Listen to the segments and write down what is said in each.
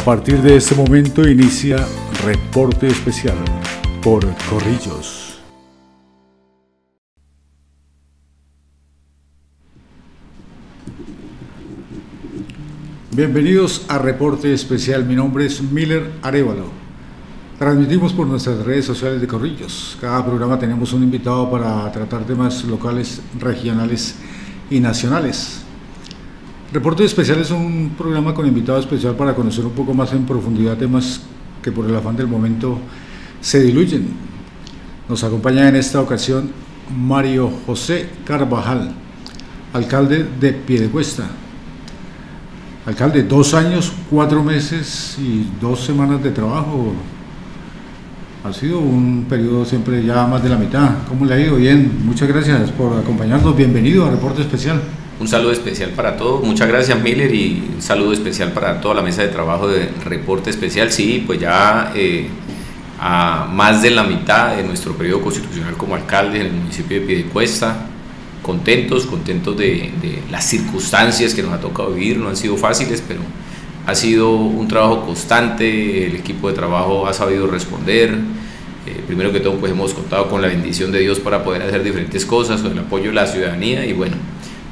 A partir de este momento inicia Reporte Especial por Corrillos. Bienvenidos a Reporte Especial. Mi nombre es Miller Arevalo. Transmitimos por nuestras redes sociales de Corrillos. Cada programa tenemos un invitado para tratar temas locales, regionales y nacionales. Reporte Especial es un programa con invitado especial para conocer un poco más en profundidad temas que por el afán del momento se diluyen. Nos acompaña en esta ocasión Mario José Carvajal, alcalde de Piedecuesta. Alcalde, dos años, cuatro meses y dos semanas de trabajo. Ha sido un periodo siempre ya más de la mitad. ¿Cómo le ha ido? Bien, muchas gracias por acompañarnos. Bienvenido a Reporte Especial. Un saludo especial para todos. Muchas gracias Miller y un saludo especial para toda la mesa de trabajo de Reporte Especial. Sí, pues ya eh, a más de la mitad de nuestro periodo constitucional como alcalde en el municipio de Piedecuesta. Contentos, contentos de, las circunstancias que nos ha tocado vivir. No han sido fáciles, pero ha sido un trabajo constante. El equipo de trabajo ha sabido responder. Eh, primero que todo, pues hemos contado con la bendición de Dios para poder hacer diferentes cosas, con el apoyo de la ciudadanía y bueno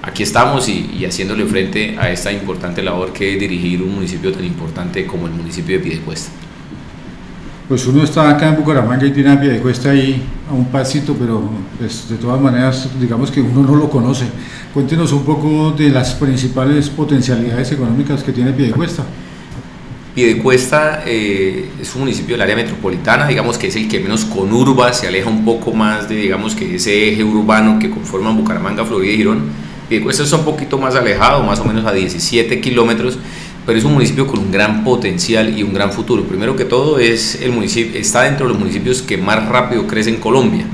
aquí estamos y, haciéndole frente a esta importante labor que es dirigir un municipio tan importante como el municipio de Piedecuesta. Pues uno está acá en Bucaramanga y tiene a Piedecuesta ahí a un pasito, pero pues, de todas maneras digamos que uno no lo conoce. Cuéntenos un poco de las principales potencialidades económicas que tiene Piedecuesta. Piedecuesta eh, es un municipio del área metropolitana, digamos que es el que menos conurba, se aleja un poco más de digamos que ese eje urbano que conforma Bucaramanga, Florida y Girón Piedecuesta es un poquito más alejado, más o menos a 17 kilómetros, pero es un municipio con un gran potencial y un gran futuro. Primero que todo, es el municipio, está dentro de los municipios que más rápido crece en Colombia.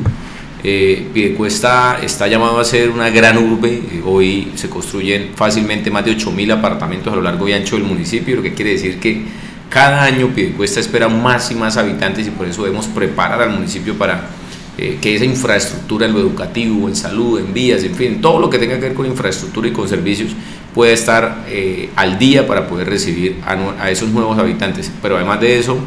Eh, Piedecuesta está llamado a ser una gran urbe, hoy se construyen fácilmente más de 8.000 apartamentos a lo largo y ancho del municipio, lo que quiere decir que cada año Piedecuesta espera más y más habitantes y por eso debemos preparar al municipio para eh, que esa infraestructura en lo educativo, en salud, en vías, en fin, todo lo que tenga que ver con infraestructura y con servicios puede estar eh, al día para poder recibir a, esos nuevos habitantes. Pero además de eso,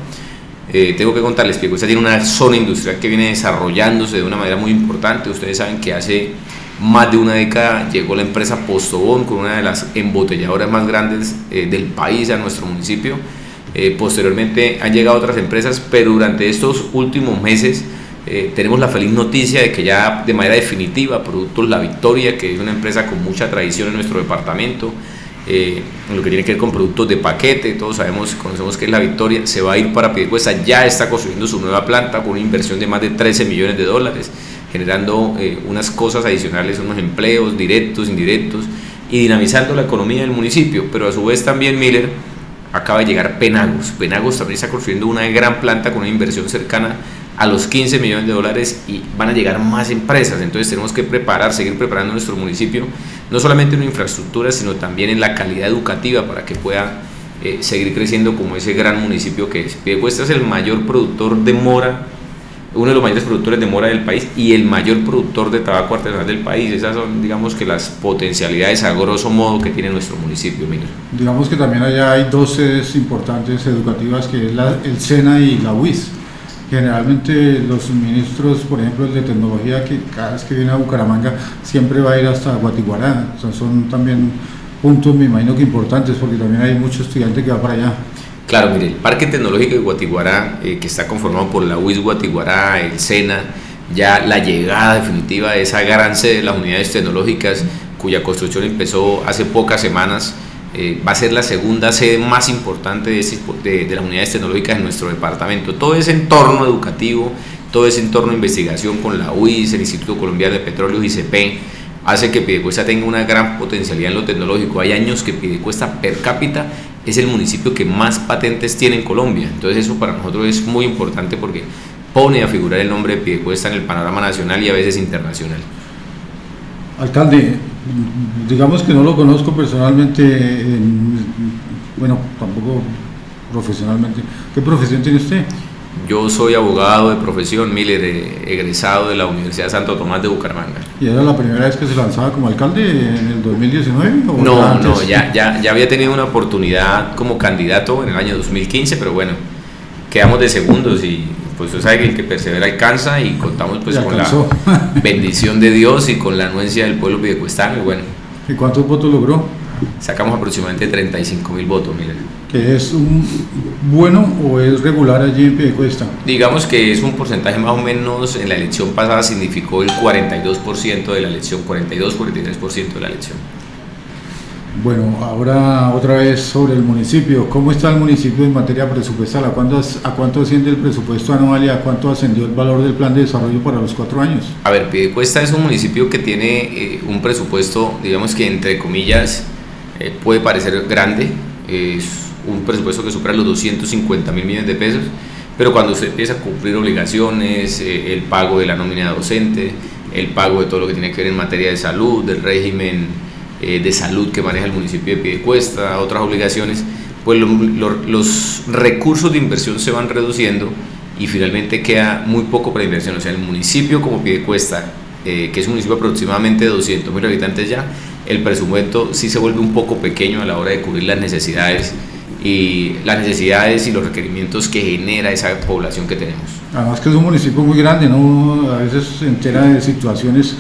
eh, tengo que contarles que esta tiene una zona industrial que viene desarrollándose de una manera muy importante. Ustedes saben que hace más de una década llegó la empresa Postobón con una de las embotelladoras más grandes del país a nuestro municipio. posteriormente han llegado otras empresas, pero durante estos últimos meses eh, tenemos la feliz noticia de que ya de manera definitiva Productos La Victoria, que es una empresa con mucha tradición en nuestro departamento, eh, en lo que tiene que ver con productos de paquete, todos sabemos, conocemos que es La Victoria, se va a ir para Piedecuesta, ya está construyendo su nueva planta con una inversión de más de 13 millones de dólares, generando eh, unas cosas adicionales, unos empleos directos, indirectos, y dinamizando la economía del municipio, pero a su vez también Miller acaba de llegar Penagos. Penagos también está construyendo una gran planta con una inversión cercana a los 15 millones de dólares y van a llegar más empresas. Entonces tenemos que preparar, seguir preparando nuestro municipio, no solamente en infraestructura, sino también en la calidad educativa para que pueda eh, seguir creciendo como ese gran municipio que es. Piedecuesta es el mayor productor de mora, uno de los mayores productores de mora del país y el mayor productor de tabaco artesanal del país. Esas son, digamos, que las potencialidades a grosso modo que tiene nuestro municipio. Digamos que también allá hay dos sedes importantes educativas, que es el SENA y la UIS Generalmente los ministros, por ejemplo de tecnología, que cada vez que viene a Bucaramanga siempre va a ir hasta Guatiguará. son también puntos, me imagino que importantes, porque también hay muchos estudiantes que van para allá. Claro, mire, el Parque Tecnológico de Guatiguará, eh, que está conformado por la UIS Guatiguará, el SENA, ya la llegada definitiva de esa gran sede de las unidades tecnológicas, cuya construcción empezó hace pocas semanas, eh, va a ser la segunda sede más importante de, de, las unidades tecnológicas en nuestro departamento. Todo ese entorno educativo, todo ese entorno de investigación con la UIS, el Instituto Colombiano de Petróleo y CP, hace que Piedecuesta tenga una gran potencialidad en lo tecnológico. Hay años que Piedecuesta per cápita es el municipio que más patentes tiene en Colombia. Entonces eso para nosotros es muy importante porque pone a figurar el nombre de Piedecuesta en el panorama nacional y a veces internacional. Alcalde, digamos que no lo conozco personalmente, bueno, tampoco profesionalmente. ¿Qué profesión tiene usted? Yo soy abogado de profesión, Miller, eh, egresado de la Universidad Santo Tomás de Bucaramanga. ¿Y era la primera vez que se lanzaba como alcalde en el 2019? ¿o no, no, ya, ya, ya había tenido una oportunidad como candidato en el año 2015, pero bueno, quedamos de segundos y pues usted sabe que el que persevera alcanza y contamos pues con la bendición de Dios y con la anuencia del pueblo piedecuestano. Bueno. ¿Y cuántos votos logró? Sacamos aproximadamente 35 mil votos, mire. ¿Que es un bueno o es regular allí en Piedecuesta? Digamos que es un porcentaje más o menos, en la elección pasada significó el 42% de la elección, 42-43% de la elección. Bueno, ahora otra vez sobre el municipio. ¿Cómo está el municipio en materia presupuestal? ¿A cuánto, asciende el presupuesto anual y a cuánto ascendió el valor del plan de desarrollo para los cuatro años? A ver, Piedecuesta es un municipio que tiene eh, un presupuesto, digamos que entre comillas, eh, puede parecer grande. Es un presupuesto que supera los 250 mil millones de pesos, pero cuando se empieza a cumplir obligaciones, eh, el pago de la nómina docente, el pago de todo lo que tiene que ver en materia de salud, del régimen eh, de salud que maneja el municipio de Piedecuesta, otras obligaciones, pues los recursos de inversión se van reduciendo y finalmente queda muy poco para inversión. O sea, el municipio como Piedecuesta, eh, que es un municipio aproximadamente de 200 mil habitantes ya, el presupuesto sí se vuelve un poco pequeño a la hora de cubrir las necesidades y las necesidades y los requerimientos que genera esa población que tenemos. Además que es un municipio muy grande, ¿no? A veces se entera de situaciones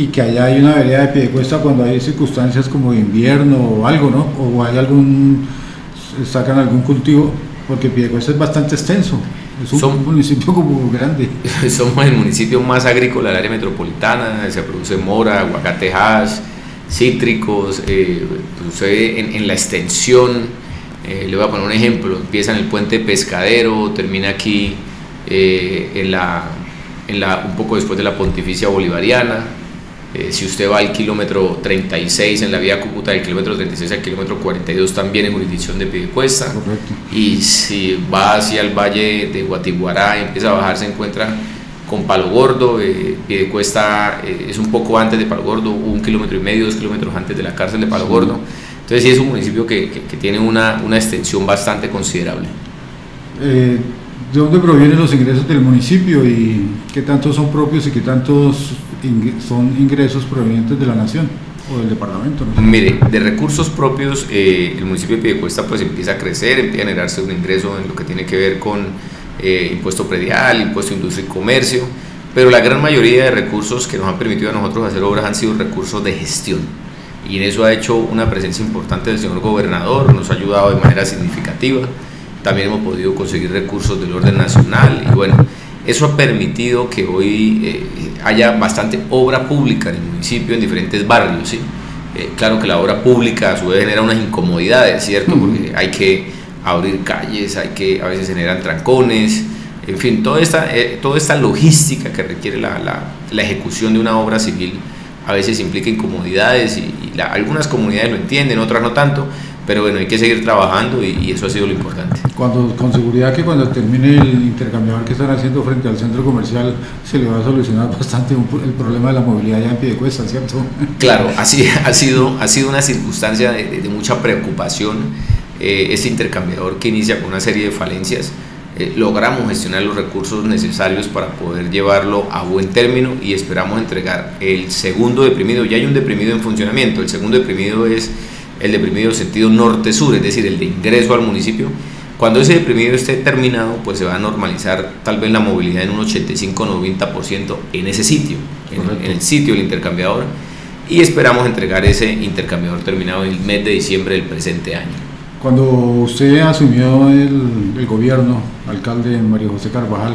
y que allá hay una vereda de pie de cuesta cuando hay circunstancias como invierno o algo, ¿no? O hay algún, sacan algún cultivo, porque Piedecuesta es bastante extenso, es un municipio como grande. Somos el municipio más agrícola del área metropolitana, se produce mora, aguacatejas, cítricos, eh, en, en, la extensión, eh, le voy a poner un ejemplo, empieza en el puente pescadero, termina aquí eh, en la, en la, un poco después de la pontificia bolivariana, eh, si usted va al kilómetro 36 en la vía Cúcuta, del kilómetro 36 al kilómetro 42 también en jurisdicción de Piedecuesta. Y si va hacia el valle de Guatiguará y empieza a bajar, se encuentra con Palo Gordo. Eh, Piedecuesta eh, es un poco antes de Palo Gordo, un kilómetro y medio, dos kilómetros antes de la cárcel de Palo Gordo. Entonces, sí es un municipio que, que, tiene una, una, extensión bastante considerable. Eh, ¿De dónde provienen los ingresos del municipio y qué tantos son propios y qué tantos son ingresos provenientes de la nación o del departamento? Mire, de recursos propios, eh, el municipio de Piedecuesta pues empieza a crecer, empieza a generarse un ingreso en lo que tiene que ver con eh, impuesto predial, impuesto industria y comercio, pero la gran mayoría de recursos que nos han permitido a nosotros hacer obras han sido recursos de gestión. Y en eso ha hecho una presencia importante del señor gobernador, nos ha ayudado de manera significativa. También hemos podido conseguir recursos del orden nacional y bueno, eso ha permitido que hoy eh, haya bastante obra pública en el municipio, en diferentes barrios. ¿sí? Eh, claro que la obra pública a su vez genera unas incomodidades, ¿cierto? Porque hay que abrir calles, hay que, a veces generan trancones, en fin, toda esta, eh, toda esta logística que requiere la, la, la, ejecución de una obra civil a veces implica incomodidades y, algunas comunidades lo entienden, otras no tanto, pero bueno, hay que seguir trabajando y, eso ha sido lo importante. Cuando, con seguridad que cuando termine el intercambiador que están haciendo frente al centro comercial se le va a solucionar bastante el problema de la movilidad ya en pie de cuesta, ¿cierto? Claro, así ha sido, ha sido una circunstancia de, mucha preocupación eh, este intercambiador que inicia con una serie de falencias. Eh, logramos gestionar los recursos necesarios para poder llevarlo a buen término y esperamos entregar el segundo deprimido. Ya hay un deprimido en funcionamiento, el segundo deprimido es el deprimido sentido norte-sur, es decir, el de ingreso al municipio. Cuando ese deprimido esté terminado, pues se va a normalizar tal vez la movilidad en un 85-90% en ese sitio, en, el sitio del intercambiador, y esperamos entregar ese intercambiador terminado en el mes de diciembre del presente año. Cuando usted asumió el, el gobierno, alcalde María José Carvajal,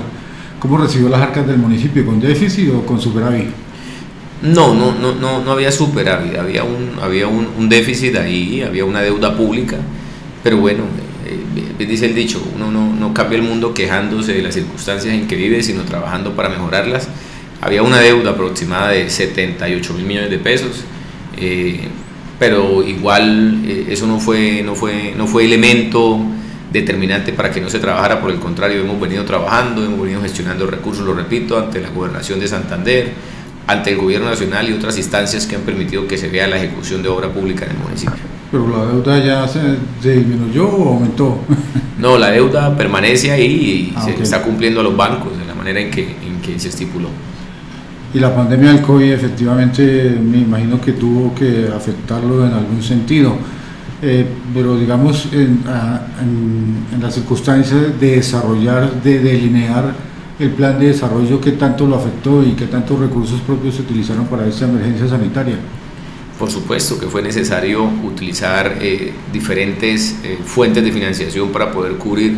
¿cómo recibió las arcas del municipio? ¿Con déficit o con superávit? No, no, no, no, no había superávit, había un, había un, déficit ahí, había una deuda pública, pero bueno, eh, dice el dicho, uno no, no, cambia el mundo quejándose de las circunstancias en que vive, sino trabajando para mejorarlas. Había una deuda aproximada de 78 mil millones de pesos, eh, pero igual eh, eso no fue, no, fue, no fue elemento determinante para que no se trabajara, por el contrario, hemos venido trabajando, hemos venido gestionando recursos, lo repito, ante la gobernación de Santander, ante el gobierno nacional y otras instancias que han permitido que se vea la ejecución de obra pública en el municipio. Pero la deuda ya se, disminuyó o aumentó. No, la deuda permanece ahí y ah, se está cumpliendo a los bancos de la manera en que, en que se estipuló. Y la pandemia del COVID efectivamente me imagino que tuvo que afectarlo en algún sentido. Eh, pero digamos en, en, las circunstancias de desarrollar, de delinear el plan de desarrollo, ¿qué tanto lo afectó y qué tantos recursos propios se utilizaron para esta emergencia sanitaria? Por supuesto que fue necesario utilizar eh, diferentes eh, fuentes de financiación para poder cubrir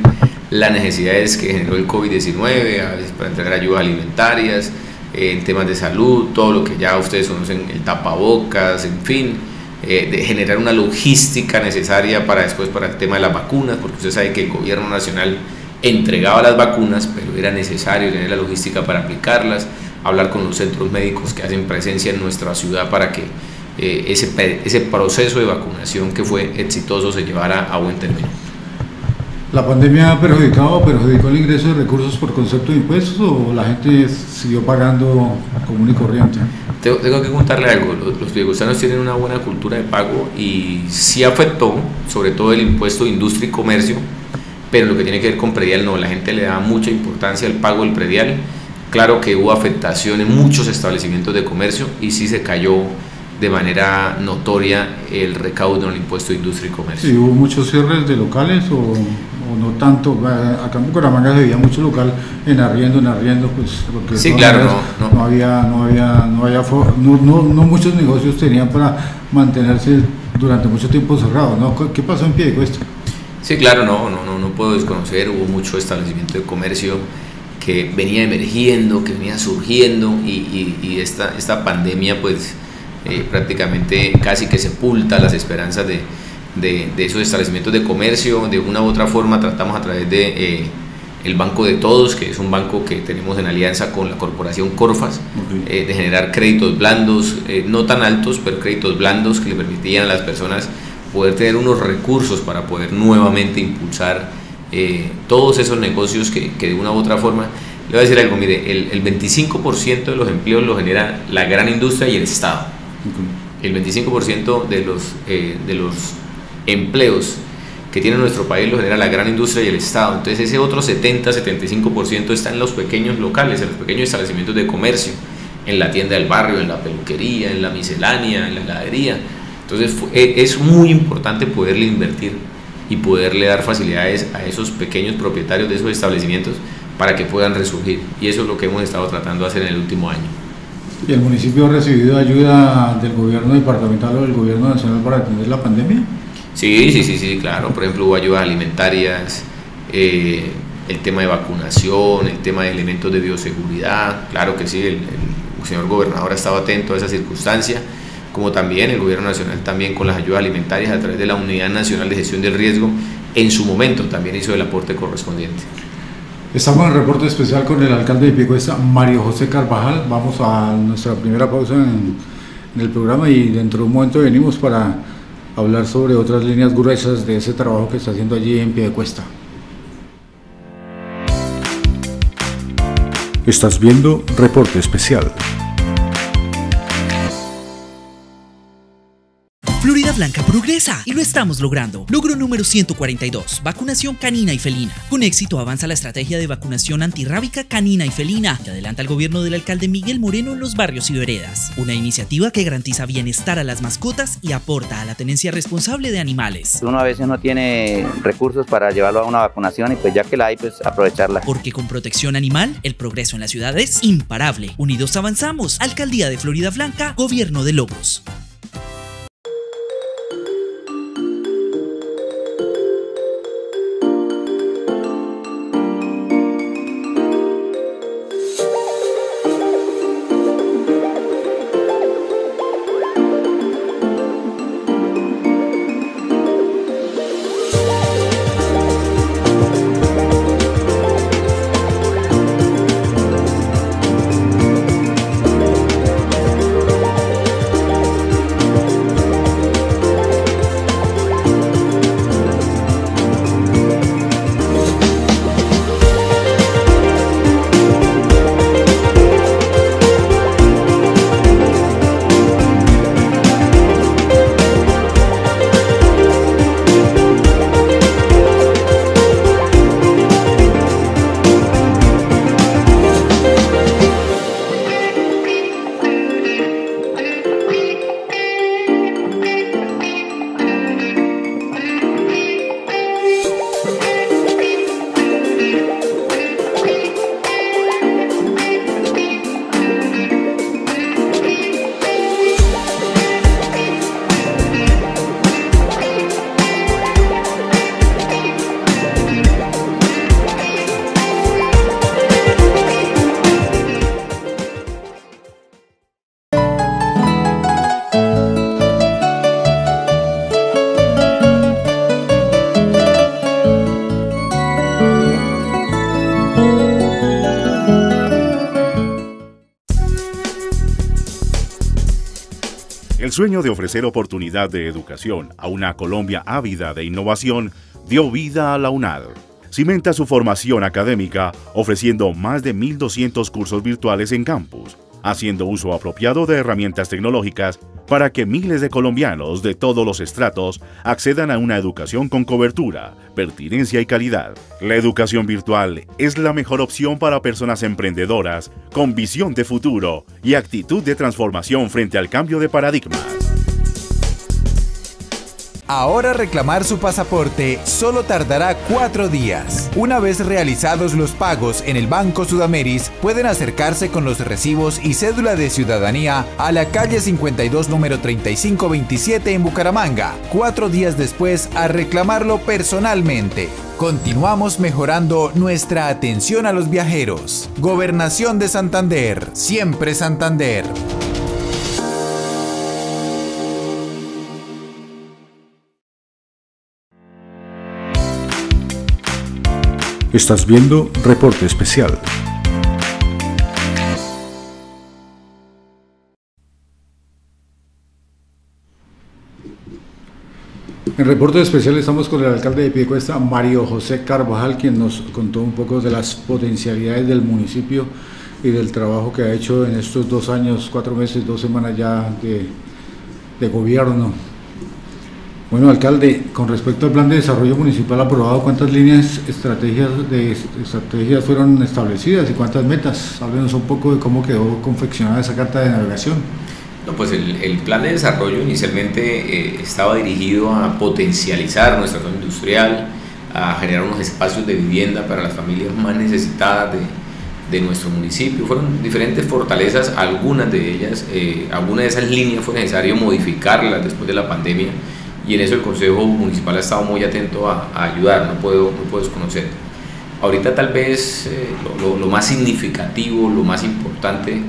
las necesidades que generó el COVID-19, para entregar ayudas alimentarias, eh, en temas de salud, todo lo que ya ustedes conocen, el tapabocas, en fin, de generar una logística necesaria para después para el tema de las vacunas, porque usted sabe que el gobierno nacional entregaba las vacunas, pero era necesario tener la logística para aplicarlas, hablar con los centros médicos que hacen presencia en nuestra ciudad para que eh, ese, ese proceso de vacunación que fue exitoso se llevara a buen término. ¿La pandemia ha perjudicado perjudicó el ingreso de recursos por concepto de impuestos o la gente siguió pagando común y corriente? Tengo, tengo que contarle algo, los, los tienen una buena cultura de pago y sí afectó sobre todo el impuesto de industria y comercio, pero lo que tiene que ver con predial no, la gente le da mucha importancia al pago del predial. Claro que hubo afectación en muchos establecimientos de comercio y sí se cayó de manera notoria el recaudo en el impuesto de industria y comercio. ¿Y hubo muchos cierres de locales o, no tanto? Acá en Bucaramanga se veía mucho local en arriendo, en arriendo, pues porque sí, claro, no, no, había, no había, no había, no, muchos negocios tenían para mantenerse durante mucho tiempo cerrados, ¿no? ¿Qué pasó en pie de cuesta? Sí, claro, no, no, no, no puedo desconocer, hubo mucho establecimiento de comercio que venía emergiendo, que venía surgiendo y, y, y esta, esta pandemia pues eh, prácticamente casi que sepulta las esperanzas de, de, esos establecimientos de comercio. De una u otra forma tratamos a través de eh, el Banco de Todos, que es un banco que tenemos en alianza con la corporación Corfas, eh, de generar créditos blandos, no tan altos, pero créditos blandos que le permitían a las personas poder tener unos recursos para poder nuevamente impulsar todos esos negocios que, que, de una u otra forma, le voy a decir algo, mire, el, el 25% de los empleos lo genera la gran industria y el Estado. El 25% de los, eh, de los empleos que tiene nuestro país lo genera la gran industria y el Estado. Entonces ese otro 70-75% está en los pequeños locales, en los pequeños establecimientos de comercio, en la tienda del barrio, en la peluquería, en la miscelánea, en la heladería. Entonces e, es muy importante poderle invertir y poderle dar facilidades a esos pequeños propietarios de esos establecimientos para que puedan resurgir. Y eso es lo que hemos estado tratando de hacer en el último año. ¿Y el municipio ha recibido ayuda del gobierno departamental o del gobierno nacional para atender la pandemia? Sí, sí, sí, sí, claro. Por ejemplo, hubo ayudas alimentarias, eh, el tema de vacunación, el tema de elementos de bioseguridad. Claro que sí, el, señor gobernador ha estado atento a esa circunstancia, como también el gobierno nacional también con las ayudas alimentarias a través de la Unidad Nacional de Gestión del Riesgo, en su momento también hizo el aporte correspondiente. Estamos en el reporte especial con el alcalde de Piecuesta, Mario José Carvajal. Vamos a nuestra primera pausa en, el programa y dentro de un momento venimos para hablar sobre otras líneas gruesas de ese trabajo que está haciendo allí en Piedecuesta. Estás viendo Reporte Especial. Blanca progresa y lo estamos logrando. Logro número 142, vacunación canina y felina. Con éxito avanza la estrategia de vacunación antirrábica canina y felina que adelanta el gobierno del alcalde Miguel Moreno en los barrios y veredas. Una iniciativa que garantiza bienestar a las mascotas y aporta a la tenencia responsable de animales. Uno a veces no tiene recursos para llevarlo a una vacunación y pues ya que la hay, pues aprovecharla. Porque con protección animal, el progreso en la ciudad es imparable. Unidos avanzamos. Alcaldía de Florida Blanca, Gobierno de Lobos. Sueño de ofrecer oportunidad de educación a una Colombia ávida de innovación dio vida a la UNAD. Cimenta su formación académica ofreciendo más de 1.200 cursos virtuales en campus, haciendo uso apropiado de herramientas tecnológicas para que miles de colombianos de todos los estratos accedan a una educación con cobertura, pertinencia y calidad. La educación virtual es la mejor opción para personas emprendedoras con visión de futuro y actitud de transformación frente al cambio de paradigma. Ahora reclamar su pasaporte solo tardará cuatro días. Una vez realizados los pagos en el Banco Sudameris, pueden acercarse con los recibos y cédula de ciudadanía a la calle 52 número 3527 en Bucaramanga, cuatro días después a reclamarlo personalmente. Continuamos mejorando nuestra atención a los viajeros. Gobernación de Santander, siempre Santander. Estás viendo Reporte Especial. En reporte especial estamos con el alcalde de Piedecuesta, Mario José Carvajal, quien nos contó un poco de las potencialidades del municipio y del trabajo que ha hecho en estos dos años, cuatro meses, dos semanas ya de, de gobierno. Bueno, alcalde, con respecto al plan de desarrollo municipal aprobado, ¿cuántas líneas estrategias de estrategias fueron establecidas y cuántas metas? Háblenos un poco de cómo quedó confeccionada esa carta de navegación. No, pues el, plan de desarrollo inicialmente eh, estaba dirigido a potencializar nuestra zona industrial, a generar unos espacios de vivienda para las familias más necesitadas de, de nuestro municipio. Fueron diferentes fortalezas, algunas de ellas, eh, algunas de esas líneas fue necesario modificarlas después de la pandemia y en eso el Consejo Municipal ha estado muy atento a, ayudar, no puedo, no puedo desconocer. Ahorita tal vez eh, lo, lo, más significativo, lo más importante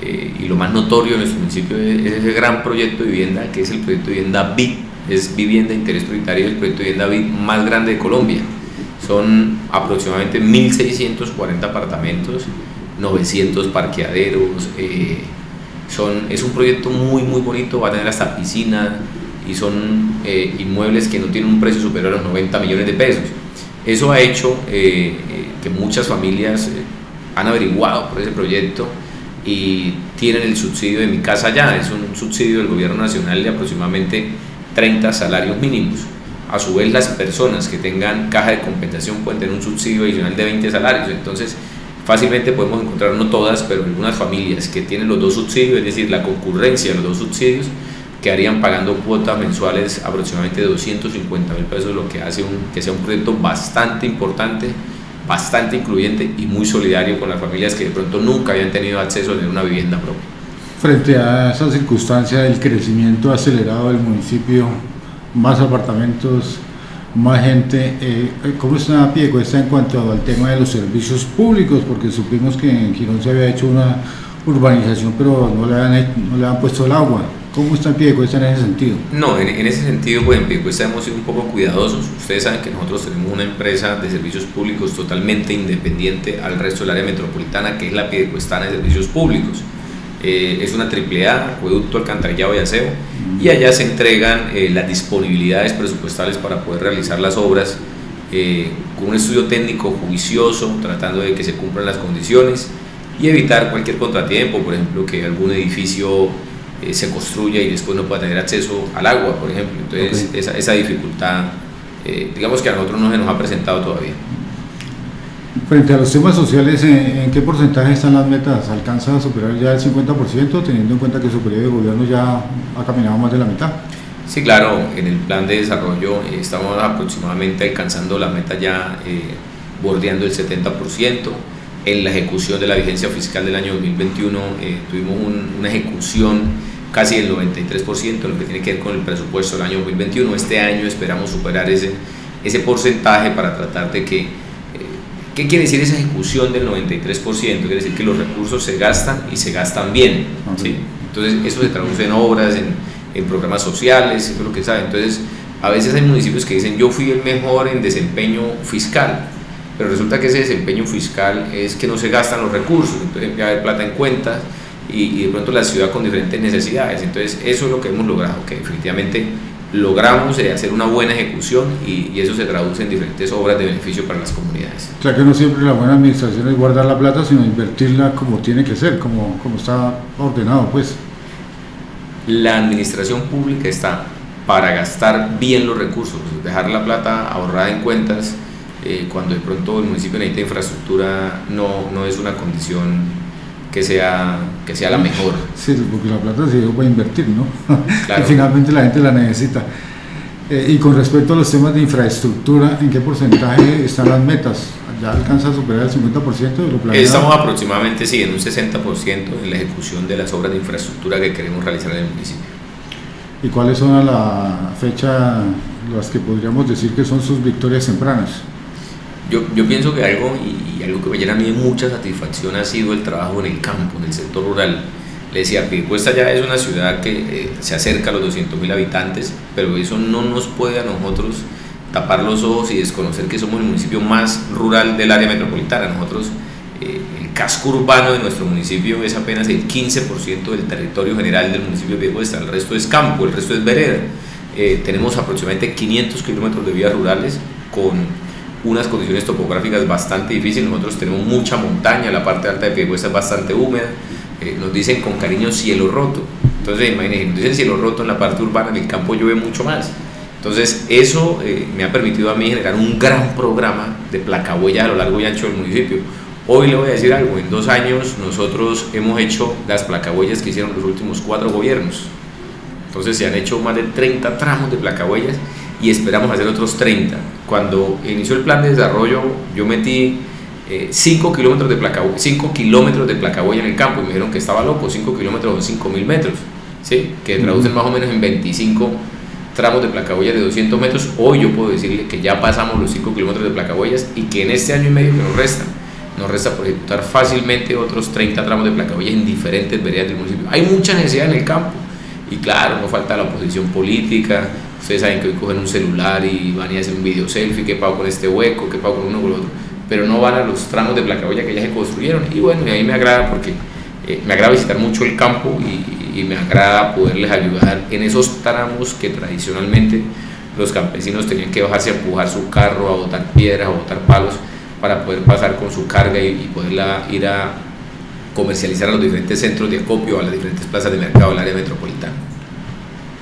eh, y lo más notorio en nuestro municipio es, ese gran proyecto de vivienda que es el proyecto de vivienda BID, es vivienda de interés prioritario, el proyecto de vivienda BID más grande de Colombia. Son aproximadamente 1.640 apartamentos, 900 parqueaderos, eh, son, es un proyecto muy muy bonito, va a tener hasta piscina, y son eh, inmuebles que no tienen un precio superior a los 90 millones de pesos. Eso ha hecho eh, eh, que muchas familias han averiguado por ese proyecto y tienen el subsidio de Mi Casa Ya, es un subsidio del gobierno nacional de aproximadamente 30 salarios mínimos. A su vez, las personas que tengan caja de compensación pueden tener un subsidio adicional de 20 salarios. Entonces, fácilmente podemos encontrar, no todas, pero algunas familias que tienen los dos subsidios, es decir, la concurrencia de los dos subsidios, quedarían pagando cuotas mensuales aproximadamente de 250 mil pesos, lo que hace un, que sea un proyecto bastante importante, bastante incluyente y muy solidario con las familias que de pronto nunca habían tenido acceso a tener una vivienda propia. Frente a esa circunstancia del crecimiento acelerado del municipio, más apartamentos, más gente, eh, ¿cómo está pie cuesta en cuanto al tema de los servicios públicos? Porque supimos que en Girón se había hecho una urbanización, pero no le han, no le han puesto el agua. ¿Cómo está en Piedecuesta en ese sentido? No, en, en, ese sentido, pues en Piedecuesta hemos sido un poco cuidadosos. Ustedes saben que nosotros tenemos una empresa de servicios públicos totalmente independiente al resto del área metropolitana, que es la Piedecuestana de Servicios Públicos. Eh, es una AAA, acueducto, alcantarillado y aseo, y allá se entregan eh, las disponibilidades presupuestales para poder realizar las obras eh, con un estudio técnico juicioso, tratando de que se cumplan las condiciones y evitar cualquier contratiempo, por ejemplo, que algún edificio eh, se construya y después no pueda tener acceso al agua, por ejemplo. Entonces, esa, esa, dificultad, eh, digamos que a nosotros no se nos ha presentado todavía. Frente a los temas sociales, ¿en qué porcentaje están las metas? ¿Alcanza a superar ya el 50%, teniendo en cuenta que su periodo de gobierno ya ha caminado más de la mitad? Sí, claro, en el plan de desarrollo eh, estamos aproximadamente alcanzando la meta ya eh, bordeando el 70% en la ejecución de la vigencia fiscal del año 2021 eh, tuvimos un, una ejecución casi del 93% lo que tiene que ver con el presupuesto del año 2021. Este año esperamos superar ese, ese porcentaje para tratar de que... Eh, ¿Qué quiere decir esa ejecución del 93%? Quiere decir que los recursos se gastan y se gastan bien. ¿sí? Entonces eso se traduce en obras, en, en programas sociales, eso es lo que sabe. Entonces a veces hay municipios que dicen yo fui el mejor en desempeño fiscal pero resulta que ese desempeño fiscal es que no se gastan los recursos, entonces hay plata en cuentas y, de pronto la ciudad con diferentes necesidades. Entonces eso es lo que hemos logrado, que definitivamente logramos eh, hacer una buena ejecución y, eso se traduce en diferentes obras de beneficio para las comunidades. O sea que no siempre la buena administración es guardar la plata, sino invertirla como tiene que ser, como, como está ordenado, pues. La administración pública está para gastar bien los recursos, dejar la plata ahorrada en cuentas, eh, cuando de pronto el municipio necesita infraestructura, no, no es una condición que sea, que sea la mejor. Sí, porque la plata se dio para invertir, ¿no? y finalmente la gente la necesita. Eh, y con respecto a los temas de infraestructura, ¿en qué porcentaje están las metas? ¿Ya alcanza a superar el 50% de lo planeado? Estamos aproximadamente, sí, en un 60% en la ejecución de las obras de infraestructura que queremos realizar en el municipio. ¿Y cuáles son a la fecha las que podríamos decir que son sus victorias tempranas? Yo, yo pienso que algo, y, algo que me llena a mí de mucha satisfacción ha sido el trabajo en el campo, en el sector rural. Le decía, Piedecuesta ya es una ciudad que eh, se acerca a los 200.000 habitantes, pero eso no nos puede a nosotros tapar los ojos y desconocer que somos el municipio más rural del área metropolitana. Nosotros, eh, el casco urbano de nuestro municipio es apenas el 15% del territorio general del municipio de Piedecuesta, el resto es campo, el resto es vereda. Eh, tenemos aproximadamente 500 kilómetros de vías rurales con unas condiciones topográficas bastante difíciles. Nosotros tenemos mucha montaña, la parte alta de Piedecuesta es bastante húmeda. Eh, nos dicen con cariño cielo roto. Entonces, imagínense, nos dicen cielo roto en la parte urbana, en el campo llueve mucho más. Entonces, eso eh, me ha permitido a mí generar un gran programa de placahuellas a lo largo y ancho del municipio. Hoy le voy a decir algo, en dos años nosotros hemos hecho las placahuellas que hicieron los últimos cuatro gobiernos. Entonces se han hecho más de 30 tramos de placahuellas y esperamos hacer otros 30. Cuando inició el plan de desarrollo, yo metí 5 eh, kilómetros de placa 5 kilómetros de placaboya en el campo y me dijeron que estaba loco, 5 kilómetros son 5 mil metros, ¿sí? que traducen más o menos en 25 tramos de placaboyas de 200 metros. Hoy yo puedo decirle que ya pasamos los 5 kilómetros de placaboyas y que en este año y medio que nos resta, nos resta por ejecutar fácilmente otros 30 tramos de placaboyas en diferentes veredas del municipio. Hay mucha necesidad en el campo y claro, no falta la oposición política, Ustedes saben que hoy cogen un celular y van y hacen un video selfie, qué pago con este hueco, qué pago con uno con el otro, pero no van a los tramos de placaboya que ya se construyeron. Y bueno, a mí me agrada porque eh, me agrada visitar mucho el campo y, me agrada poderles ayudar en esos tramos que tradicionalmente los campesinos tenían que bajarse a empujar su carro, a botar piedras, a botar palos para poder pasar con su carga y, y poderla ir a comercializar a los diferentes centros de acopio, a las diferentes plazas de mercado del área metropolitana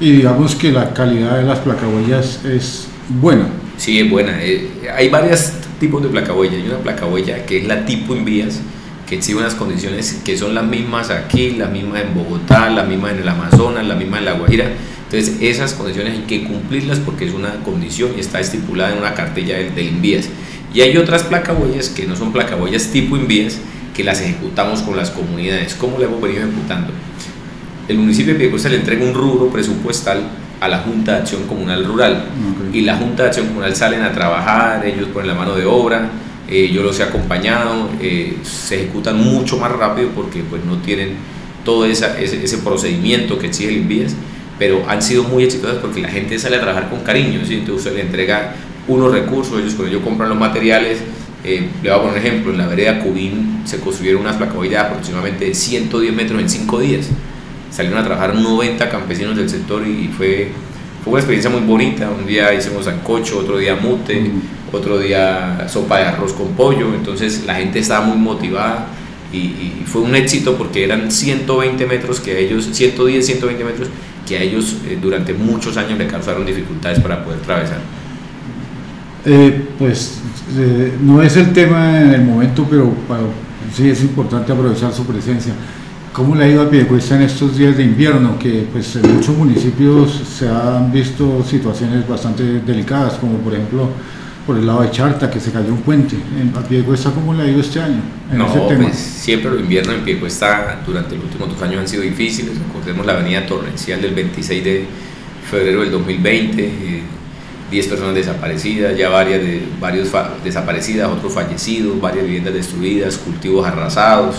y digamos que la calidad de las placahuellas es buena. Sí, es buena. Eh, hay varios tipos de placahuella. Hay una placahuella que es la tipo en vías, que exige unas condiciones que son las mismas aquí, las mismas en Bogotá, las mismas en el Amazonas, las mismas en La Guajira. Entonces esas condiciones hay que cumplirlas porque es una condición y está estipulada en una cartilla del, del Invías. Y hay otras placahuellas que no son placahuellas tipo Invías que las ejecutamos con las comunidades. ¿Cómo le hemos venido ejecutando? El municipio de Piedecuesta le entrega un rubro presupuestal a la Junta de Acción Comunal Rural. Y la Junta de Acción Comunal salen a trabajar, ellos ponen la mano de obra, eh, yo los he acompañado, eh, se ejecutan mucho más rápido porque pues no tienen todo ese, ese, procedimiento que exige el INVIES, pero han sido muy exitosas porque la gente sale a trabajar con cariño, entonces usted le entrega unos recursos, ellos con ellos compran los materiales, eh, le voy a poner un ejemplo, en la vereda Cubín se construyeron unas aproximadamente de 110 metros en 5 días, salieron a trabajar 90 campesinos del sector y fue, fue una experiencia muy bonita. Un día hicimos sancocho, otro día mute, otro día sopa de arroz con pollo, entonces la gente estaba muy motivada y, fue un éxito porque eran 120 metros que a ellos, 110, 120 metros que a ellos eh, durante muchos años le causaron dificultades para poder atravesar. Eh, pues eh, no es el tema en el momento, pero, pero sí es importante aprovechar su presencia. ¿Cómo le ha ido a Piedecuesta en estos días de invierno? Que pues en muchos municipios se han visto situaciones bastante delicadas, como por ejemplo por el lado de Charta, que se cayó un puente. ¿En Piedecuesta cómo le ha ido este año? no, Pues, siempre los inviernos en Piedecuesta durante los últimos dos años han sido difíciles. Recordemos la avenida torrencial del 26 de febrero del 2020, 10 eh, personas desaparecidas, ya varias de, varios desaparecidas, otros fallecidos, varias viviendas destruidas, cultivos arrasados.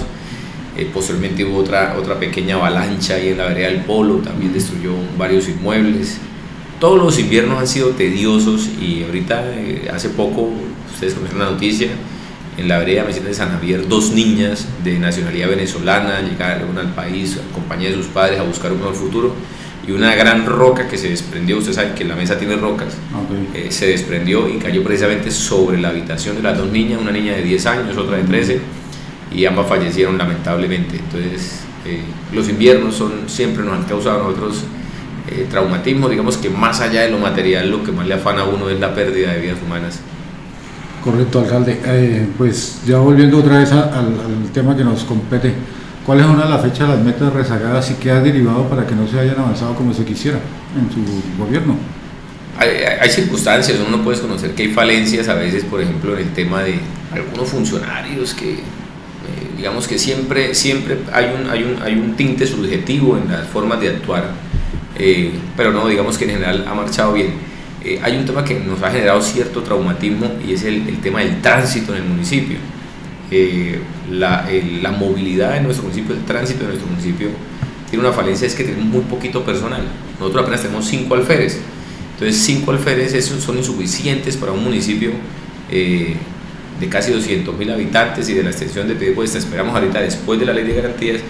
Eh, posteriormente hubo otra, otra pequeña avalancha ahí en la vereda del Polo, también destruyó varios inmuebles. Todos los inviernos han sido tediosos y ahorita, eh, hace poco, ustedes conocen la noticia, en la vereda de San Javier dos niñas de nacionalidad venezolana llegaron al país en compañía de sus padres a buscar un mejor futuro y una gran roca que se desprendió, usted sabe que la mesa tiene rocas, eh, se desprendió y cayó precisamente sobre la habitación de las dos niñas, una niña de 10 años, otra de 13, y ambas fallecieron lamentablemente. Entonces, eh, los inviernos son, siempre nos han causado a nosotros eh, traumatismo, digamos que más allá de lo material, lo que más le afana a uno es la pérdida de vidas humanas. Correcto, alcalde. pues ya volviendo otra vez al, al tema que nos compete, ¿Cuál es una de las fechas las metas rezagadas y qué ha derivado para que no se hayan avanzado como se quisiera en su gobierno? Hay, circunstancias, uno no puede conocer que hay falencias a veces, por ejemplo, en el tema de algunos funcionarios que, eh, digamos que siempre, siempre hay, un, hay, un, hay un tinte subjetivo en las formas de actuar, eh, pero no, digamos que en general ha marchado bien. Eh, hay un tema que nos ha generado cierto traumatismo y es el, el tema del tránsito en el municipio eh, la, la, movilidad de nuestro municipio, el tránsito de nuestro municipio, tiene una falencia, es que tenemos muy poquito personal. Nosotros apenas tenemos cinco alférez. Entonces, cinco alférez son insuficientes para un municipio de casi 200 mil habitantes y de la extensión de Piedecuesta. Esperamos ahorita, después de la ley de garantías,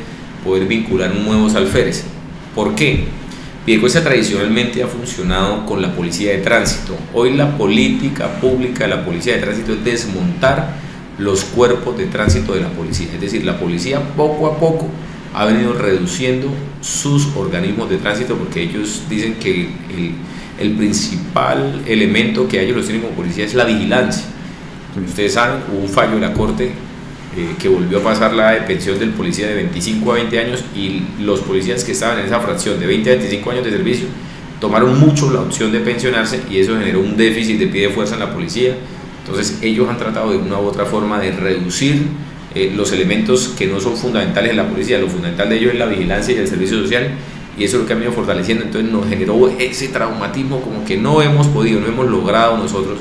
poder vincular nuevos alférez. ¿Por qué? Piedecuesta tradicionalmente ha funcionado con la policía de tránsito. Hoy la política pública de la policía de tránsito es desmontar los cuerpos de tránsito de la policía. Es decir, la policía poco a poco ha venido reduciendo sus organismos de tránsito porque ellos dicen que el, principal elemento que ellos los tienen como policía es la vigilancia. Ustedes saben, hubo un fallo en la Corte eh, que volvió a pasar la de pensión del policía de 25 a 20 años y los policías que estaban en esa fracción de 20 a 25 años de servicio tomaron mucho la opción de pensionarse y eso generó un déficit de pie de fuerza en la policía. Entonces ellos han tratado de una u otra forma de reducir eh, los elementos que no son fundamentales en la policía, lo fundamental de ellos es la vigilancia y el servicio social y eso es lo que ha venido fortaleciendo, entonces nos generó ese traumatismo como que no hemos podido, no hemos logrado nosotros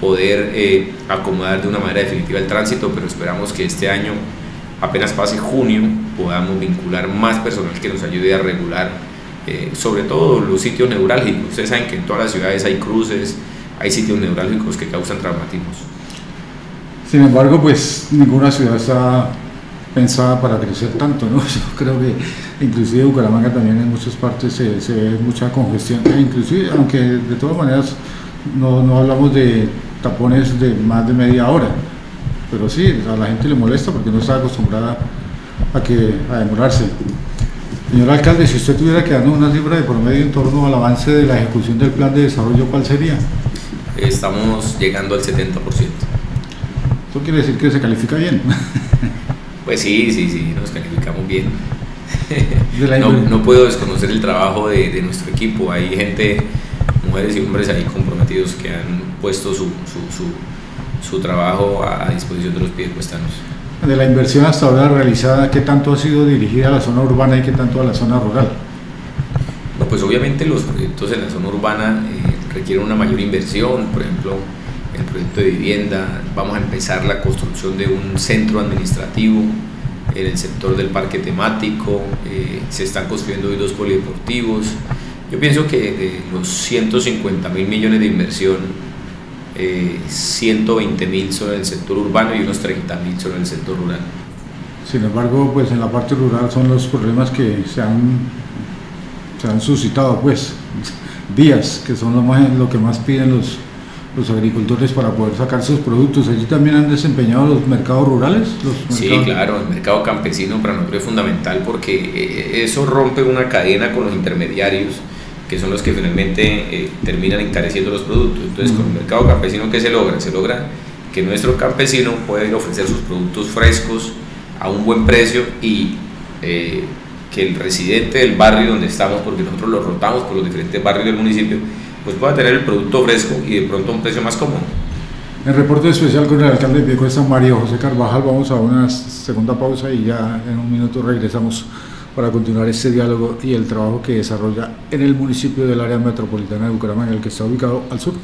poder eh, acomodar de una manera definitiva el tránsito, pero esperamos que este año, apenas pase junio, podamos vincular más personal que nos ayude a regular eh, sobre todo los sitios neurálgicos. Ustedes saben que en todas las ciudades hay cruces, hay sitios neurálgicos que causan traumatismos. Sin embargo, pues ninguna ciudad está pensada para crecer tanto, ¿no? Yo creo que inclusive Bucaramanga también en muchas partes se, ve mucha congestión, e inclusive, aunque de todas maneras no, no, hablamos de tapones de más de media hora, pero sí, a la gente le molesta porque no está acostumbrada a, que, a demorarse. Señor alcalde, si usted tuviera que darnos una cifra de promedio en torno al avance de la ejecución del plan de desarrollo, ¿cuál sería? estamos llegando al 70%. ¿Eso quiere decir que se califica bien? pues sí, sí, sí, nos calificamos bien. no, puedo desconocer el trabajo de, nuestro equipo. Hay gente, mujeres y hombres ahí comprometidos que han puesto su, su, su, trabajo a, disposición de los piedecuestanos. De la inversión hasta ahora realizada, ¿qué tanto ha sido dirigida a la zona urbana y qué tanto a la zona rural? No, pues obviamente los proyectos en la zona urbana eh, requieren una mayor inversión, por ejemplo, el proyecto de vivienda, vamos a empezar la construcción de un centro administrativo en el sector del parque temático, eh, se están construyendo hoy dos polideportivos. Yo pienso que de los 150 mil millones de inversión, 120 eh, mil son en el sector urbano y unos 30 mil son en el sector rural. Sin embargo, pues en la parte rural son los problemas que se han, se han suscitado, pues vías, que son lo, más, lo que más piden los, los agricultores para poder sacar sus productos. ¿Allí también han desempeñado los mercados rurales? sí, claro, el mercado campesino para nosotros es fundamental porque eh, eso rompe una cadena con los intermediarios que son los que finalmente eh, terminan encareciendo los productos. Entonces, con el mercado campesino, ¿qué se logra? Se logra que nuestro campesino puede ofrecer sus productos frescos a un buen precio y eh, que el residente del barrio donde estamos, porque nosotros lo rotamos por los diferentes barrios del municipio, pues pueda tener el producto fresco y de pronto a un precio más cómodo. En reporte especial con el alcalde de Piecuesta, Mario José Carvajal, vamos a una segunda pausa y ya en un minuto regresamos para continuar este diálogo y el trabajo que desarrolla en el municipio del área metropolitana de Bucaramanga, el que está ubicado al sur.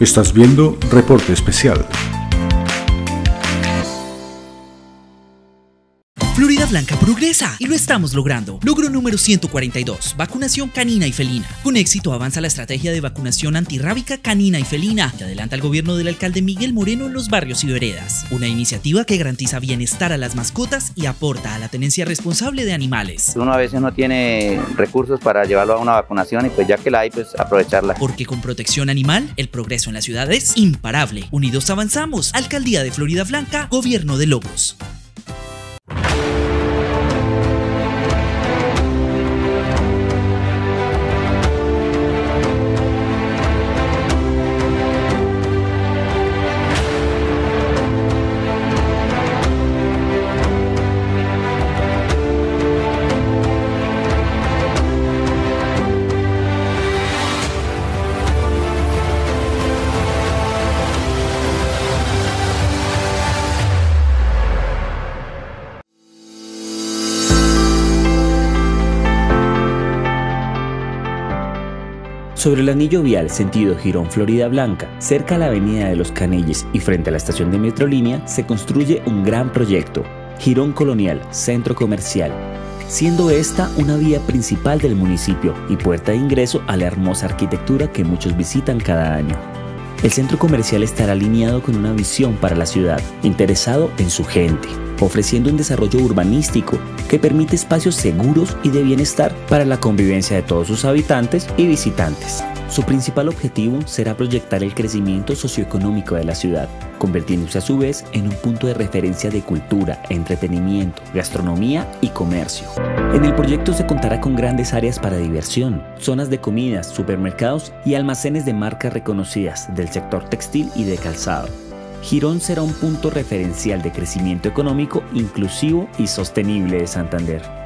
Estás viendo Reporte Especial. Blanca progresa y lo estamos logrando. Logro número 142, vacunación canina y felina. Con éxito avanza la estrategia de vacunación antirrábica canina y felina que adelanta el gobierno del alcalde Miguel Moreno en los barrios y veredas. Una iniciativa que garantiza bienestar a las mascotas y aporta a la tenencia responsable de animales. Uno a veces no tiene recursos para llevarlo a una vacunación y pues ya que la hay, pues aprovecharla. Porque con protección animal, el progreso en la ciudad es imparable. Unidos avanzamos. Alcaldía de Florida Blanca, Gobierno de Logros. Sobre el anillo vial sentido Girón Florida Blanca, cerca a la avenida de los Canelles y frente a la estación de Metrolínea, se construye un gran proyecto, Girón Colonial, Centro Comercial, siendo esta una vía principal del municipio y puerta de ingreso a la hermosa arquitectura que muchos visitan cada año. El centro comercial estará alineado con una visión para la ciudad, interesado en su gente, ofreciendo un desarrollo urbanístico que permite espacios seguros y de bienestar para la convivencia de todos sus habitantes y visitantes. Su principal objetivo será proyectar el crecimiento socioeconómico de la ciudad, convirtiéndose a su vez en un punto de referencia de cultura, entretenimiento, gastronomía y comercio. En el proyecto se contará con grandes áreas para diversión, zonas de comidas, supermercados y almacenes de marcas reconocidas del sector textil y de calzado. Girón será un punto referencial de crecimiento económico inclusivo y sostenible de Santander.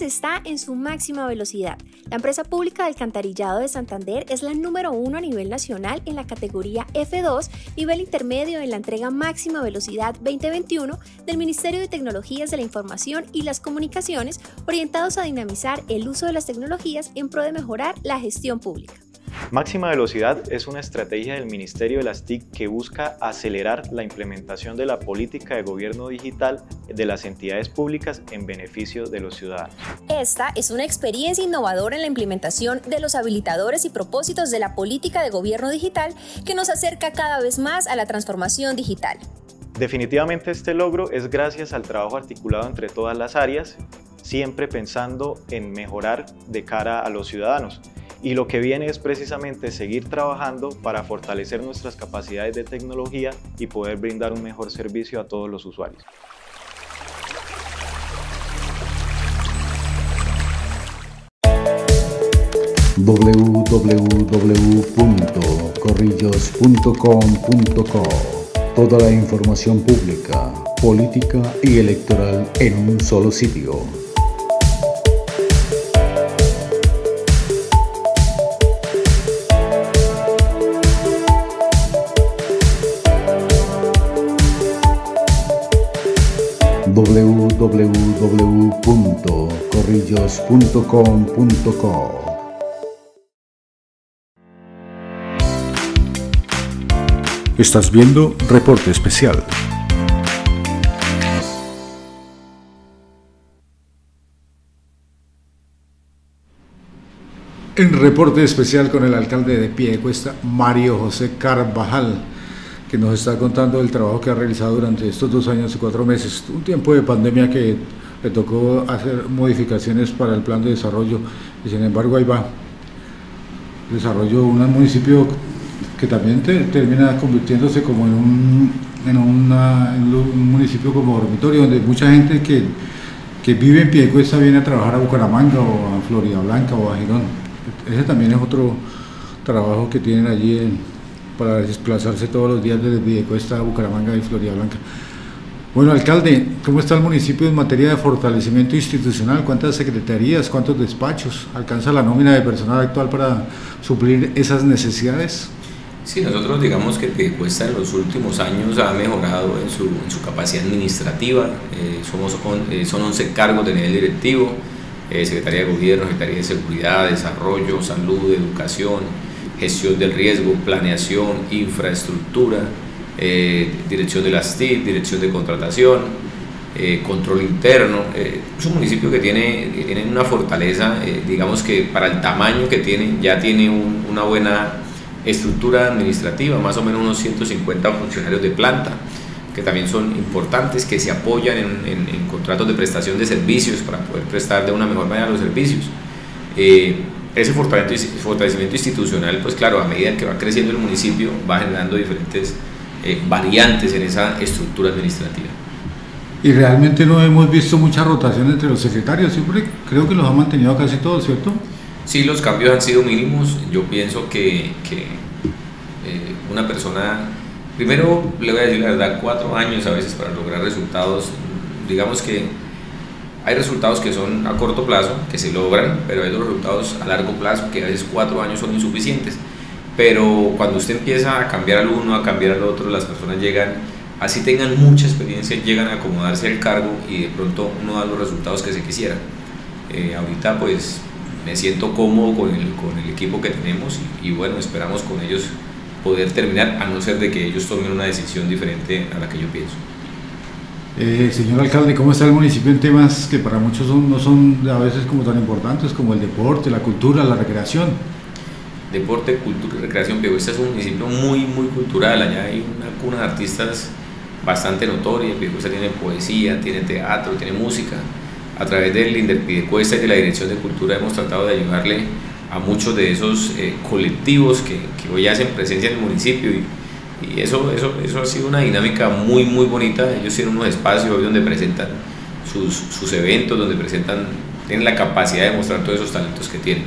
Está en su máxima velocidad. La empresa pública de alcantarillado de Santander es la número uno a nivel nacional en la categoría F2, nivel intermedio en la entrega máxima velocidad 2021 del Ministerio de Tecnologías de la Información y las Comunicaciones, orientados a dinamizar el uso de las tecnologías en pro de mejorar la gestión pública. Máxima Velocidad es una estrategia del Ministerio de las TIC que busca acelerar la implementación de la política de gobierno digital de las entidades públicas en beneficio de los ciudadanos. Esta es una experiencia innovadora en la implementación de los habilitadores y propósitos de la política de gobierno digital que nos acerca cada vez más a la transformación digital. Definitivamente este logro es gracias al trabajo articulado entre todas las áreas, siempre pensando en mejorar de cara a los ciudadanos y lo que viene es precisamente seguir trabajando para fortalecer nuestras capacidades de tecnología y poder brindar un mejor servicio a todos los usuarios. www.corrillos.com.co Toda la información pública, política y electoral en un solo sitio. www.corrillos.com.co Estás viendo Reporte Especial. En reporte especial con el alcalde de Piedecuesta, Mario José Carvajal, que nos está contando el trabajo que ha realizado durante estos dos años y cuatro meses, un tiempo de pandemia que le tocó hacer modificaciones para el plan de desarrollo y sin embargo ahí va. Desarrollo un municipio que también termina convirtiéndose como en un, en, un municipio como dormitorio donde mucha gente que, que vive en Piedecuesta viene a trabajar a Bucaramanga o a Florida Blanca o a Girón. Ese también es otro trabajo que tienen allí en, para desplazarse todos los días desde Videcuesta a Bucaramanga y Florida Blanca. Bueno, alcalde, ¿cómo está el municipio en materia de fortalecimiento institucional? ¿Cuántas secretarías, cuántos despachos? ¿Alcanza la nómina de personal actual para suplir esas necesidades? Sí, nosotros digamos que Piedecuesta en los últimos años ha mejorado en su, capacidad administrativa. Eh, somos eh, son 11 cargos de nivel directivo, eh, Secretaría de Gobierno, Secretaría de Seguridad, Desarrollo, Salud, Educación, gestión del riesgo, planeación, infraestructura, eh, dirección de las TIC, dirección de contratación, eh, control interno. Eh, es un municipio que tiene, tiene una fortaleza, digamos que para el tamaño que tiene, ya tiene una buena estructura administrativa, más o menos unos 150 funcionarios de planta que también son importantes, que se apoyan en, contratos de prestación de servicios para poder prestar de una mejor manera los servicios. Ese fortalecimiento institucional, pues claro, a medida que va creciendo el municipio, va generando diferentes eh, variantes en esa estructura administrativa. Y realmente no hemos visto mucha rotación entre los secretarios, siempre creo que los han mantenido casi todos, ¿cierto? Sí, los cambios han sido mínimos. Yo pienso que, que eh, una persona Primero, le voy a decir la verdad, cuatro años a veces para lograr resultados. Digamos que hay resultados que son a corto plazo, que se logran, pero hay los resultados a largo plazo, que a veces cuatro años son insuficientes. Pero cuando usted empieza a cambiar al uno, a cambiar al otro, las personas llegan, así tengan mucha experiencia, llegan a acomodarse al cargo y de pronto no dan los resultados que se quisieran. Eh, ahorita pues me siento cómodo con el, con el equipo que tenemos y bueno, esperamos con ellos poder terminar, a no ser de que ellos tomen una decisión diferente a la que yo pienso. Eh, señor alcalde, ¿cómo está el municipio en temas que para muchos no son a veces como tan importantes como el deporte, la cultura, la recreación? Deporte, cultura recreación, pero este es un municipio muy, muy cultural, allá hay una cuna de artistas bastante notoria, Piedecuesta tiene poesía, tiene teatro, tiene música. A través del Inderpidecuesta y de la Dirección de Cultura hemos tratado de ayudarle a muchos de esos eh, colectivos que, que, hoy hacen presencia en el municipio y, y, eso, eso, eso ha sido una dinámica muy muy bonita, ellos tienen unos espacios hoy donde presentan sus, sus eventos, donde presentan, tienen la capacidad de mostrar todos esos talentos que tienen.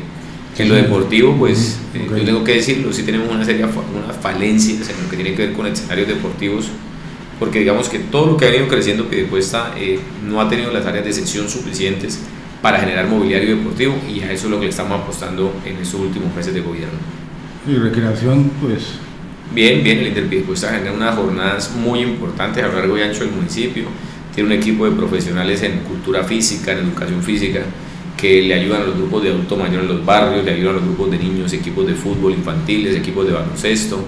En lo deportivo, pues eh, yo tengo que decirlo, sí tenemos una serie unas falencias en lo que tiene que ver con escenarios deportivos, porque digamos que todo lo que ha venido creciendo que eh, no ha tenido las áreas de sección suficientes para generar mobiliario deportivo y a eso es lo que le estamos apostando en estos últimos meses de gobierno. Y recreación, pues... Bien, bien, el Interpidecuesta genera unas jornadas muy importantes a lo largo y ancho del municipio. Tiene un equipo de profesionales en cultura física, en educación física, que le ayudan a los grupos de adulto mayor en los barrios, le ayudan a los grupos de niños, equipos de fútbol infantiles, equipos de baloncesto,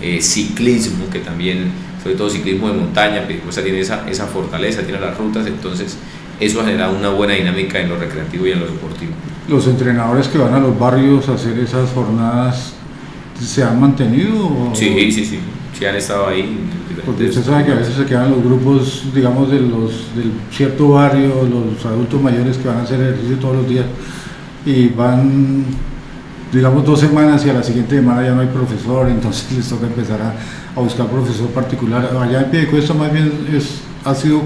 eh, ciclismo, que también, sobre todo ciclismo de montaña, Pidecuesta tiene esa, esa fortaleza, tiene las rutas, entonces eso ha generado una buena dinámica en lo recreativo y en lo deportivo. ¿Los entrenadores que van a los barrios a hacer esas jornadas se han mantenido? Sí, sí, sí, sí han estado ahí. Porque usted sabe que a veces se quedan los grupos, digamos, de los, del cierto barrio, los adultos mayores que van a hacer ejercicio todos los días y van, digamos, dos semanas y a la siguiente semana ya no hay profesor, entonces les toca empezar a, a buscar profesor particular. Allá en Piedecuesta más bien es, ha sido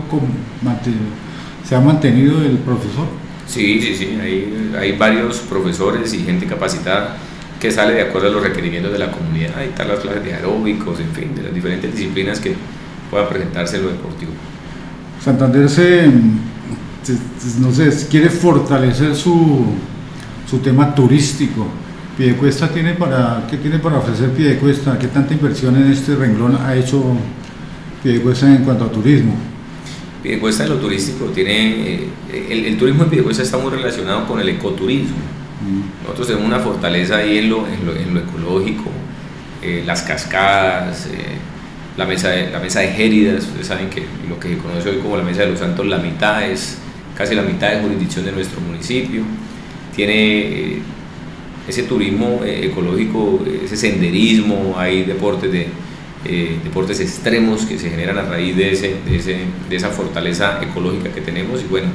mantenido ¿Se ha mantenido el profesor? Sí, sí, sí, hay, hay varios profesores y gente capacitada que sale de acuerdo a los requerimientos de la comunidad, y tal las clases de aeróbicos, en fin, de las diferentes disciplinas que puedan presentarse en lo deportivo. Santander se, no sé, quiere fortalecer su, su tema turístico. Piedecuesta tiene para, ¿qué tiene para ofrecer Piedecuesta? ¿Qué tanta inversión en este renglón ha hecho Piedecuesta en cuanto a turismo? Piedecuesta en lo turístico tiene, eh, el, turismo en Piedecuesta está muy relacionado con el ecoturismo. Nosotros tenemos una fortaleza ahí en lo, ecológico, eh, las cascadas, eh, la, mesa de, la mesa de Géridas, ustedes saben que lo que se conoce hoy como la Mesa de los Santos, la mitad es, casi la mitad de jurisdicción de nuestro municipio. Tiene ese turismo ecológico, ese senderismo, hay deportes de eh, deportes extremos que se generan a raíz de, ese, de, esa fortaleza ecológica que tenemos y bueno,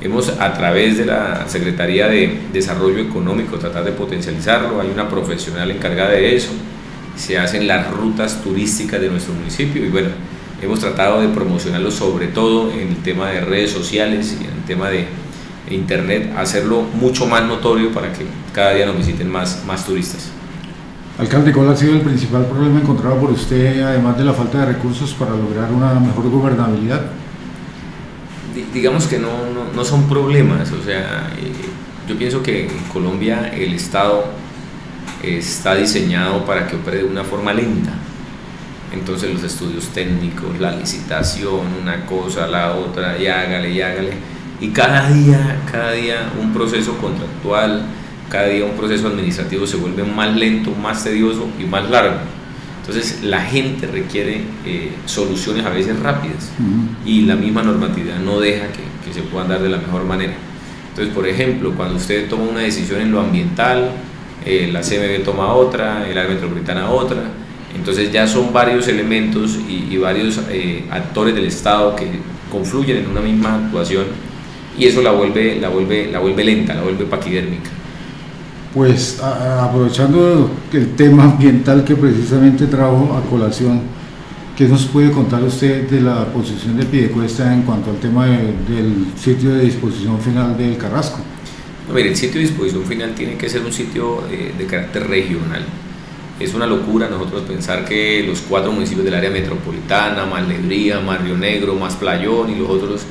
hemos a través de la Secretaría de Desarrollo Económico tratar de potencializarlo, hay una profesional encargada de eso, se hacen las rutas turísticas de nuestro municipio y bueno, hemos tratado de promocionarlo sobre todo en el tema de redes sociales y en el tema de internet, hacerlo mucho más notorio para que cada día nos visiten más, más turistas. Alcalde, ¿cuál ha sido el principal problema encontrado por usted, además de la falta de recursos para lograr una mejor gobernabilidad? Digamos que no, no, son problemas, o sea, eh, yo pienso que en Colombia el Estado está diseñado para que opere de una forma lenta. Entonces los estudios técnicos, la licitación, una cosa, la otra, y hágale, y hágale. Y cada día, cada día un proceso contractual, cada día un proceso administrativo se vuelve más lento, más tedioso y más largo. Entonces la gente requiere eh, soluciones a veces rápidas y la misma normatividad no deja que, que, se puedan dar de la mejor manera. Entonces, por ejemplo, cuando usted toma una decisión en lo ambiental, eh, la CMB toma otra, el área metropolitana otra, entonces ya son varios elementos y, varios eh, actores del Estado que confluyen en una misma actuación y eso la vuelve, la vuelve, la vuelve lenta, la vuelve paquidérmica. Pues aprovechando el tema ambiental que precisamente trajo a colación, ¿qué nos puede contar usted de la posición de Piedecuesta en cuanto al tema del sitio de disposición final del Carrasco? No, el sitio de disposición final tiene que ser un sitio eh, de carácter regional. Es una locura nosotros pensar que los cuatro municipios del área metropolitana, más Lebría, más Río Negro, más Playón y los otros,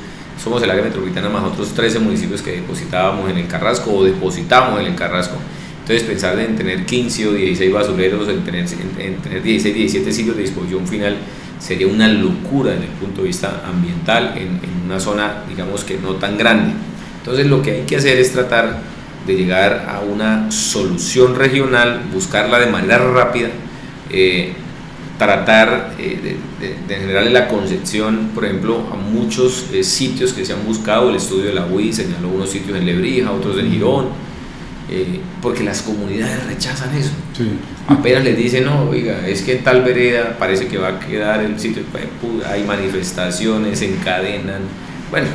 somos el área metropolitana más otros 13 municipios que depositábamos en el Carrasco o depositamos en el Carrasco. Entonces pensar en tener 15 o 16 basureros, en tener, en, tener 16, 17 sitios de disposición final sería una locura desde el punto de vista ambiental en, en una zona digamos que no tan grande. Entonces lo que hay que hacer es tratar de llegar a una solución regional, buscarla de manera rápida, eh, tratar eh, de, generarle la concepción, por ejemplo, a muchos eh, sitios que se han buscado, el estudio de la UI señaló unos sitios en Lebrija, otros en Girón, porque las comunidades rechazan eso. Apenas les dicen, no, oiga, es que en tal vereda parece que va a quedar el sitio, pues, hay manifestaciones, se encadenan, bueno,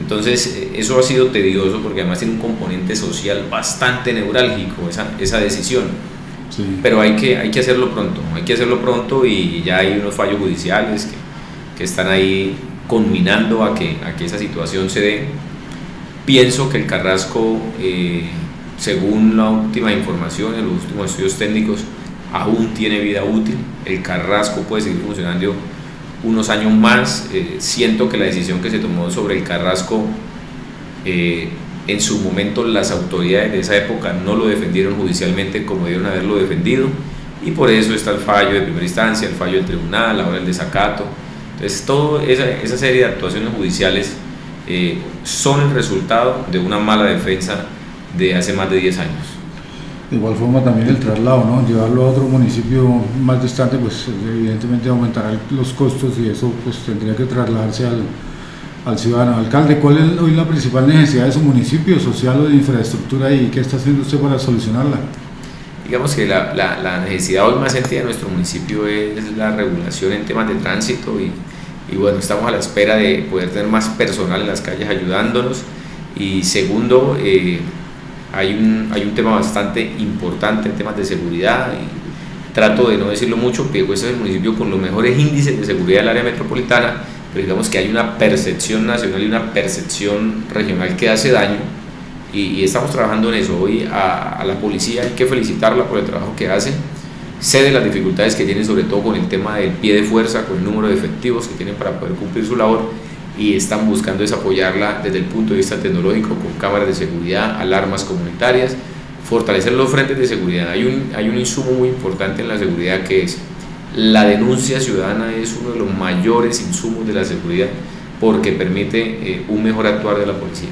entonces, eh, eso ha sido tedioso porque además tiene un componente social bastante neurálgico, esa, esa decisión. Pero hay que, hay que hacerlo pronto, hay que hacerlo pronto y ya hay unos fallos judiciales que, que están ahí conminando a que, a que esa situación se dé. Pienso que el Carrasco, eh, según la última información, en los últimos estudios técnicos, aún tiene vida útil. El Carrasco puede seguir funcionando unos años más. Eh, siento que la decisión que se tomó sobre el Carrasco, eh, en su momento las autoridades de esa época no lo defendieron judicialmente como debieron haberlo defendido y por eso está el fallo de primera instancia, el fallo del tribunal, ahora el desacato. Entonces, toda esa, esa serie de actuaciones judiciales eh, son el resultado de una mala defensa de hace más de 10 años. De igual forma también el traslado, ¿no? llevarlo a otro municipio más distante, pues evidentemente aumentará los costos y eso pues tendría que trasladarse al, al ciudadano. Alcalde, ¿cuál es hoy la principal necesidad de su municipio, social o de infraestructura y qué está haciendo usted para solucionarla? Digamos que la, la, necesidad hoy más sentida de nuestro municipio es la regulación en temas de tránsito y, y bueno, estamos a la espera de poder tener más personal en las calles ayudándonos y segundo, eh, hay un, hay un tema bastante importante en temas de seguridad y trato de no decirlo mucho, pero este es el municipio con los mejores índices de seguridad del área metropolitana, pero digamos que hay una percepción nacional y una percepción regional que hace daño y, estamos trabajando en eso. Hoy a, a, la policía hay que felicitarla por el trabajo que hace, sé de las dificultades que tiene sobre todo con el tema del pie de fuerza, con el número de efectivos que tienen para poder cumplir su labor y están buscando es apoyarla desde el punto de vista tecnológico con cámaras de seguridad, alarmas comunitarias, fortalecer los frentes de seguridad. Hay un, hay un insumo muy importante en la seguridad que es la denuncia ciudadana es uno de los mayores insumos de la seguridad porque permite eh, un mejor actuar de la policía.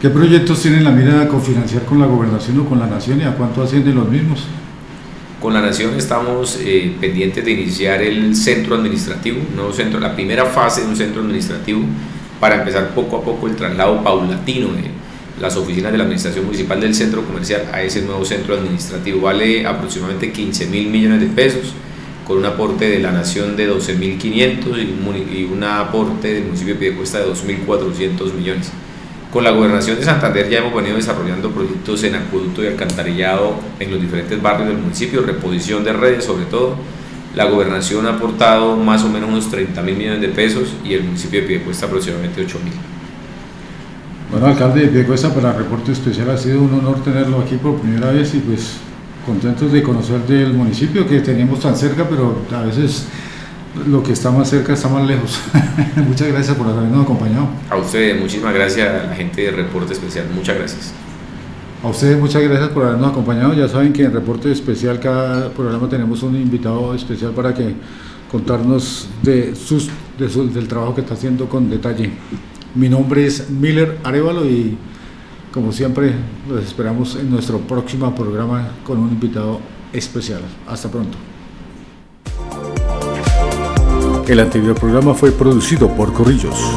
¿Qué proyectos tienen la mira de cofinanciar con la gobernación o con la nación y a cuánto ascienden los mismos? Con la Nación estamos eh, pendientes de iniciar el centro administrativo, nuevo centro, la primera fase de un centro administrativo para empezar poco a poco el traslado paulatino de las oficinas de la Administración Municipal del Centro Comercial a ese nuevo centro administrativo. Vale aproximadamente 15 mil millones de pesos, con un aporte de la Nación de 12 mil 500 y un aporte del municipio de Piedecuesta de 2.400 millones. Con la gobernación de Santander ya hemos venido desarrollando proyectos en acueducto y alcantarillado en los diferentes barrios del municipio, reposición de redes sobre todo. La gobernación ha aportado más o menos unos 30 mil millones de pesos y el municipio de Piedecuesta aproximadamente 8 mil. Bueno, alcalde de Piedecuesta, para reporte especial ha sido un honor tenerlo aquí por primera vez y pues contentos de conocer del municipio que teníamos tan cerca, pero a veces lo que está más cerca está más lejos. Muchas gracias por habernos acompañado. A ustedes, muchísimas gracias a la gente de Reporte Especial. Muchas gracias. A ustedes muchas gracias por habernos acompañado. Ya saben que en Reporte Especial cada programa tenemos un invitado especial para que contarnos de sus, del trabajo que está haciendo con detalle. Mi nombre es Miller Arevalo y Como siempre, los esperamos en nuestro próximo programa con un invitado especial. Hasta pronto. El anterior programa fue producido por Corrillos.